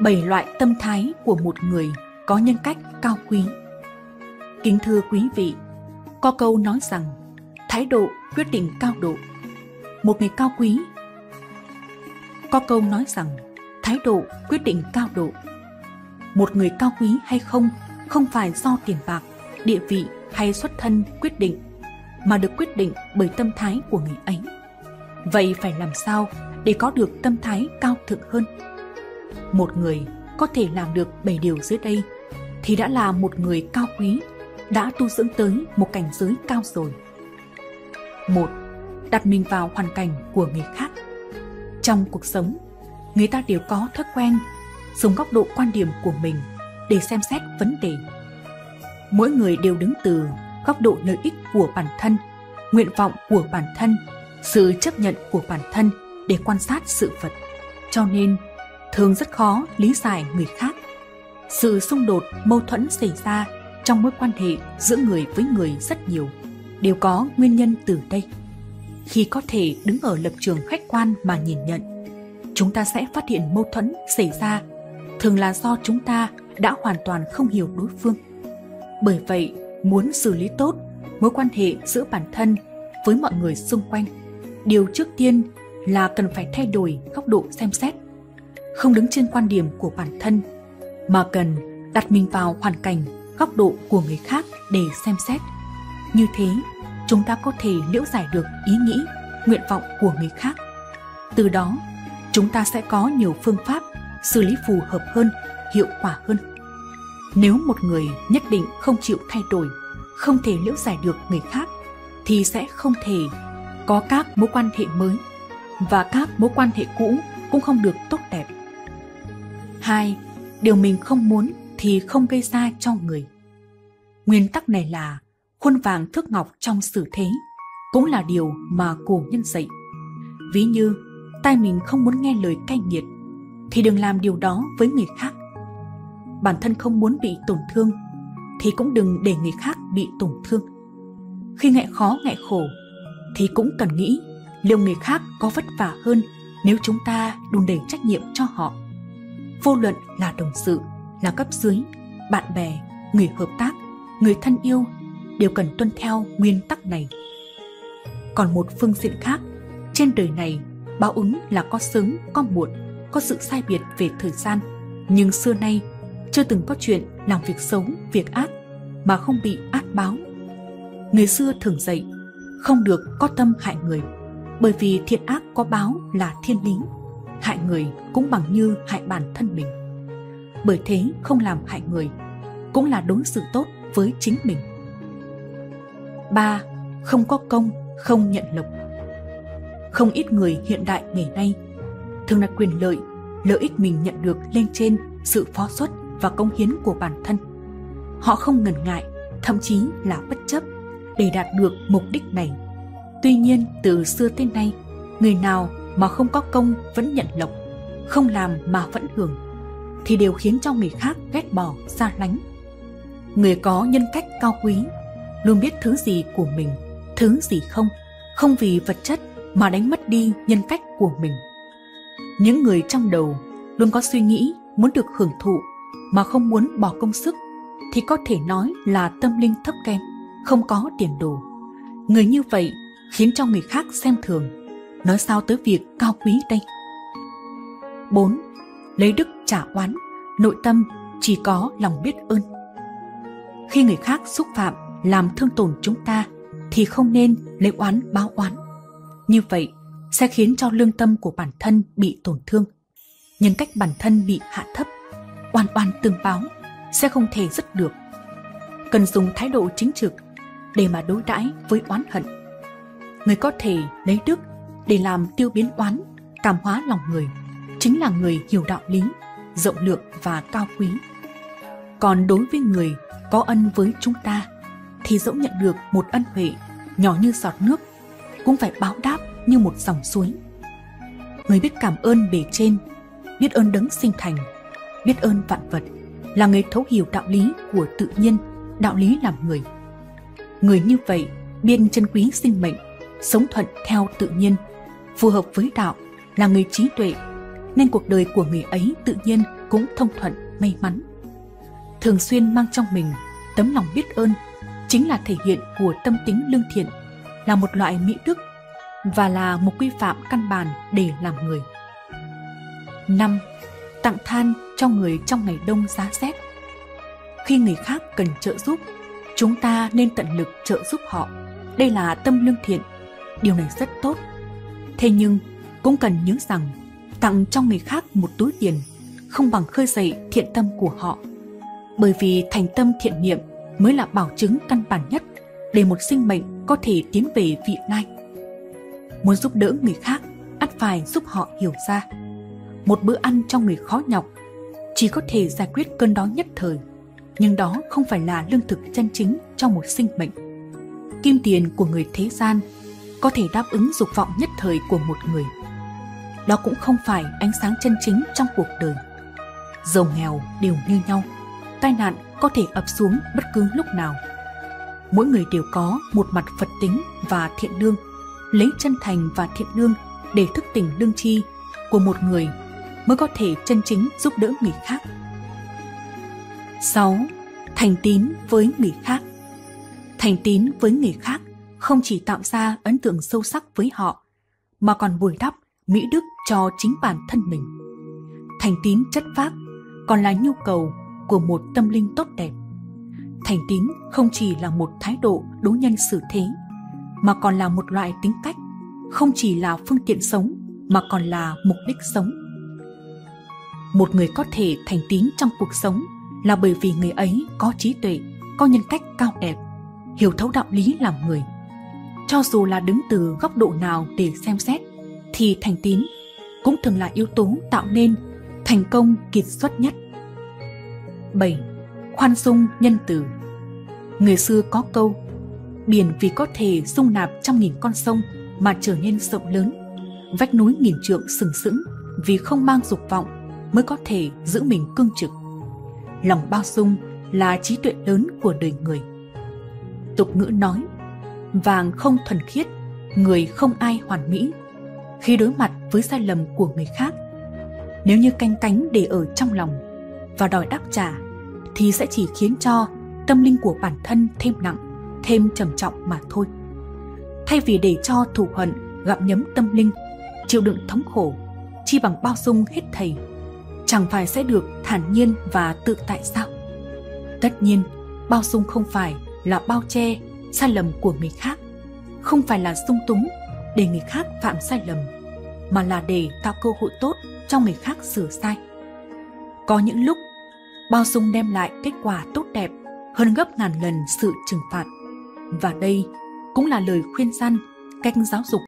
bảy loại tâm thái của một người có nhân cách cao quý. Kính thưa quý vị, có câu nói rằng thái độ quyết định cao độ. Một người cao quý có câu nói rằng thái độ quyết định cao độ. Một người cao quý hay không không phải do tiền bạc, địa vị hay xuất thân quyết định, mà được quyết định bởi tâm thái của người ấy. Vậy phải làm sao để có được tâm thái cao thượng hơn? Một người có thể làm được bảy điều dưới đây thì đã là một người cao quý, đã tu dưỡng tới một cảnh giới cao rồi. Một, đặt mình vào hoàn cảnh của người khác. Trong cuộc sống, người ta đều có thói quen dùng góc độ quan điểm của mình để xem xét vấn đề. Mỗi người đều đứng từ góc độ lợi ích của bản thân, nguyện vọng của bản thân, sự chấp nhận của bản thân để quan sát sự vật. Cho nên, thường rất khó lý giải người khác. Sự xung đột, mâu thuẫn xảy ra trong mối quan hệ giữa người với người rất nhiều, đều có nguyên nhân từ đây. Khi có thể đứng ở lập trường khách quan mà nhìn nhận, chúng ta sẽ phát hiện mâu thuẫn xảy ra thường là do chúng ta đã hoàn toàn không hiểu đối phương. Bởi vậy, muốn xử lý tốt mối quan hệ giữa bản thân với mọi người xung quanh, điều trước tiên là cần phải thay đổi góc độ xem xét không đứng trên quan điểm của bản thân, mà cần đặt mình vào hoàn cảnh, góc độ của người khác để xem xét. Như thế, chúng ta có thể liễu giải được ý nghĩ, nguyện vọng của người khác. Từ đó, chúng ta sẽ có nhiều phương pháp xử lý phù hợp hơn, hiệu quả hơn. Nếu một người nhất định không chịu thay đổi, không thể liễu giải được người khác, thì sẽ không thể có các mối quan hệ mới. Và các mối quan hệ cũ cũng không được tốt đẹp. 2. Điều mình không muốn thì không gây ra cho người. Nguyên tắc này là khuôn vàng thước ngọc trong xử thế, cũng là điều mà cổ nhân dạy. Ví như tai mình không muốn nghe lời cay nghiệt, thì đừng làm điều đó với người khác. Bản thân không muốn bị tổn thương, thì cũng đừng để người khác bị tổn thương. Khi ngại khó ngại khổ, thì cũng cần nghĩ liệu người khác có vất vả hơn nếu chúng ta đùn đẩy trách nhiệm cho họ. Vô luận là đồng sự, là cấp dưới, bạn bè, người hợp tác, người thân yêu đều cần tuân theo nguyên tắc này. Còn một phương diện khác, trên đời này báo ứng là có sớm, có muộn, có sự sai biệt về thời gian, nhưng xưa nay chưa từng có chuyện làm việc xấu, việc ác mà không bị ác báo. Người xưa thường dạy, không được có tâm hại người bởi vì thiện ác có báo là thiên lý hại người cũng bằng như hại bản thân mình. Bởi thế không làm hại người cũng là đối xử tốt với chính mình. Ba không có công không nhận lộc. Không ít người hiện đại ngày nay thường đặt quyền lợi lợi ích mình nhận được lên trên sự phó xuất và công hiến của bản thân. Họ không ngần ngại thậm chí là bất chấp để đạt được mục đích này. Tuy nhiên từ xưa tới nay, người nào mà không có công vẫn nhận lộc, không làm mà vẫn hưởng, thì đều khiến cho người khác ghét bỏ, xa lánh. Người có nhân cách cao quý, luôn biết thứ gì của mình, thứ gì không, không vì vật chất mà đánh mất đi nhân cách của mình. Những người trong đầu luôn có suy nghĩ muốn được hưởng thụ mà không muốn bỏ công sức thì có thể nói là tâm linh thấp kém, không có tiền đồ. Người như vậy khiến cho người khác xem thường. Nói sao tới việc cao quý đây? 4. Lấy đức trả oán, nội tâm chỉ có lòng biết ơn. Khi người khác xúc phạm, làm thương tổn chúng ta thì không nên lấy oán báo oán. Như vậy sẽ khiến cho lương tâm của bản thân bị tổn thương. Nhân cách bản thân bị hạ thấp, oan oan tương báo sẽ không thể dứt được. Cần dùng thái độ chính trực để mà đối đãi với oán hận người có thể lấy đức để làm tiêu biến oán cảm hóa lòng người chính là người hiểu đạo lý rộng lượng và cao quý. Còn đối với người có ân với chúng ta thì dẫu nhận được một ân huệ nhỏ như giọt nước cũng phải báo đáp như một dòng suối. Người biết cảm ơn bề trên biết ơn đấng sinh thành biết ơn vạn vật là người thấu hiểu đạo lý của tự nhiên đạo lý làm người. Người như vậy biên chân quý sinh mệnh sống thuận theo tự nhiên, phù hợp với đạo, là người trí tuệ, nên cuộc đời của người ấy tự nhiên cũng thông thuận, may mắn. Thường xuyên mang trong mình tấm lòng biết ơn chính là thể hiện của tâm tính lương thiện, là một loại mỹ đức và là một quy phạm căn bản để làm người. 5. Tặng than cho người trong ngày đông giá rét. Khi người khác cần trợ giúp, chúng ta nên tận lực trợ giúp họ. Đây là tâm lương thiện, điều này rất tốt. Thế nhưng, cũng cần nhớ rằng tặng cho người khác một túi tiền không bằng khơi dậy thiện tâm của họ. Bởi vì thành tâm thiện niệm mới là bảo chứng căn bản nhất để một sinh mệnh có thể tiến về vị lai. Muốn giúp đỡ người khác, ắt phải giúp họ hiểu ra. Một bữa ăn cho người khó nhọc chỉ có thể giải quyết cơn đói nhất thời, nhưng đó không phải là lương thực chân chính cho một sinh mệnh. Kim tiền của người thế gian có thể đáp ứng dục vọng nhất thời của một người. Đó cũng không phải ánh sáng chân chính trong cuộc đời. Giàu nghèo đều như nhau, tai nạn có thể ập xuống bất cứ lúc nào. Mỗi người đều có một mặt Phật tính và thiện lương, lấy chân thành và thiện lương để thức tỉnh lương chi của một người mới có thể chân chính giúp đỡ người khác. 6. Thành tín với người khác Thành tín với người khác không chỉ tạo ra ấn tượng sâu sắc với họ, mà còn bồi đắp mỹ đức cho chính bản thân mình. Thành tín chất phác còn là nhu cầu của một tâm linh tốt đẹp. Thành tín không chỉ là một thái độ đối nhân xử thế, mà còn là một loại tính cách, không chỉ là phương tiện sống mà còn là mục đích sống. Một người có thể thành tín trong cuộc sống là bởi vì người ấy có trí tuệ, có nhân cách cao đẹp, hiểu thấu đạo lý làm người. Cho dù là đứng từ góc độ nào để xem xét, thì thành tín cũng thường là yếu tố tạo nên thành công kiệt xuất nhất. 7. Khoan dung nhân từ Người xưa có câu Biển vì có thể dung nạp trăm nghìn con sông mà trở nên rộng lớn Vách núi nghìn trượng sừng sững vì không mang dục vọng mới có thể giữ mình cương trực Lòng bao dung là trí tuệ lớn của đời người Tục ngữ nói Vàng không thuần khiết, người không ai hoàn mỹ Khi đối mặt với sai lầm của người khác Nếu như canh cánh để ở trong lòng và đòi đáp trả thì sẽ chỉ khiến cho tâm linh của bản thân thêm nặng, thêm trầm trọng mà thôi. Thay vì để cho thù hận gặm nhấm tâm linh, chịu đựng thống khổ, chi bằng bao dung hết thầy, chẳng phải sẽ được thản nhiên và tự tại sao? Tất nhiên, bao dung không phải là bao che sai lầm của người khác, không phải là dung túng để người khác phạm sai lầm, mà là để tạo cơ hội tốt cho người khác sửa sai. Có những lúc bao dung đem lại kết quả tốt đẹp hơn gấp ngàn lần sự trừng phạt. Và đây cũng là lời khuyên răn, cách giáo dục